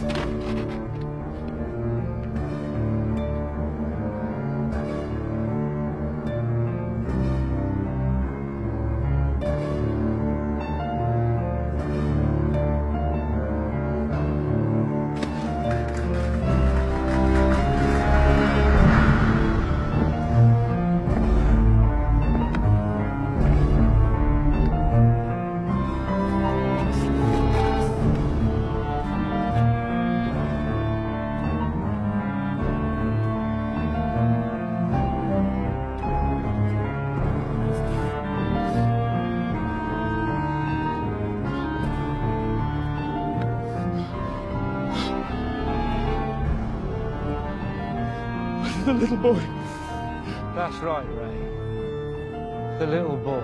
Deus. The little boy. That's right, Ray. The little boy.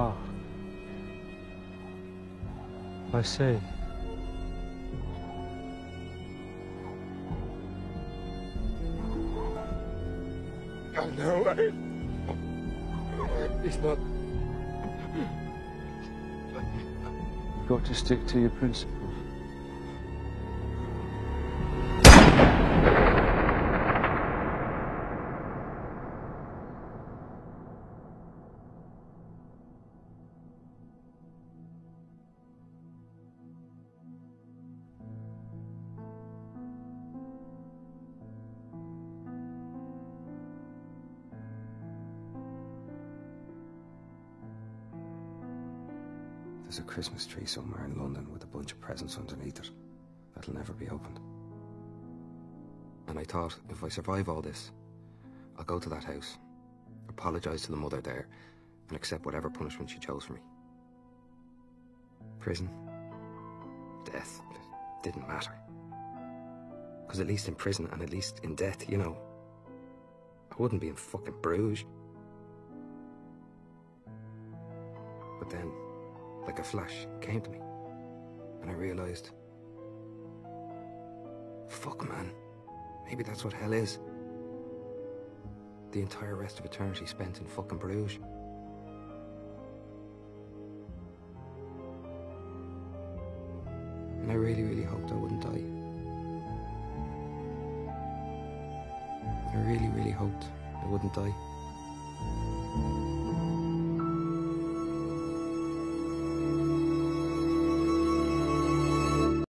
Ah. I see. I know. I... It's not. You've got to stick to your principles. There's a Christmas tree somewhere in London with a bunch of presents underneath it that'll never be opened. And I thought, if I survive all this, I'll go to that house, apologise to the mother there, and accept whatever punishment she chose for me. Prison, death, didn't matter. Because at least in prison and at least in death, you know, I wouldn't be in fucking Bruges. But then, like a flash, came to me. And I realised, fuck man, maybe that's what hell is. The entire rest of eternity spent in fucking Bruges. And I really, really hoped I wouldn't die. I really, really hoped I wouldn't die.